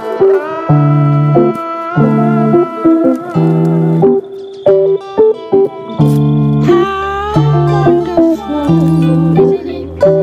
How wonderful.